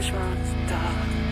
gleich mal da.